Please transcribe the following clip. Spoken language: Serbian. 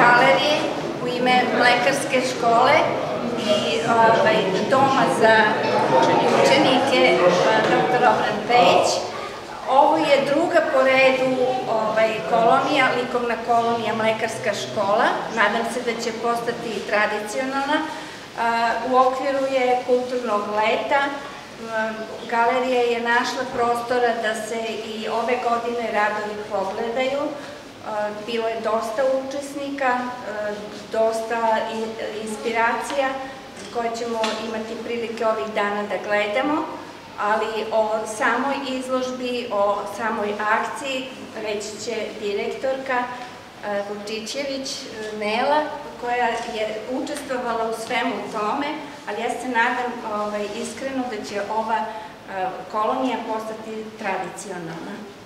galerije, u ime Mlekarske škole i ovaj, Doma za učenike dr. Obran Pejić. Ovo je druga po redu ovaj, kolonija, likovna kolonija Mlekarska škola. Nadam se da će postati tradicionalna. U okviru je kulturnog leta. Galerija je našla prostora da se i ove godine radovi pogledaju. Bilo je dosta učesnika, dosta inspiracija koje ćemo imati prilike ovih dana da gledamo, ali o samoj izložbi, o samoj akciji reći će direktorka Vučićević Nela, koja je učestvovala u svemu tome, ali ja se nadam ovaj, iskreno da će ova kolonija postati tradicionalna.